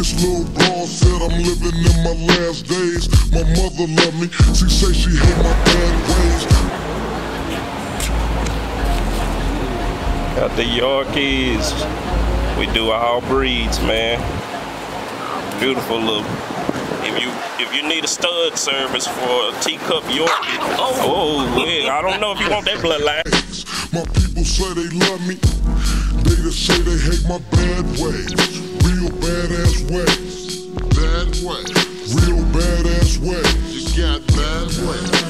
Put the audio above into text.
This little broad said I'm living in my last days. My mother love me, she say she hate my bad ways. Got the Yorkies. We do all breeds, man. Beautiful look. If you if you need a stud service for a teacup Yorkie, oh, oh yeah, I don't know if you want that bloodline. People say they love me. They just say they hate my bad ways. Real badass ways. Bad way. Real badass ways. You got bad way.